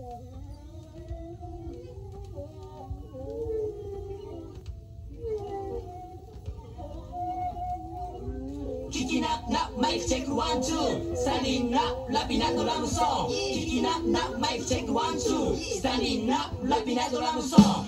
Kicking up, nap, mic check one two. Standing up, lapping at the lam song. Kicking up, nap, mic check one two. Standing up, lapping at the lam song.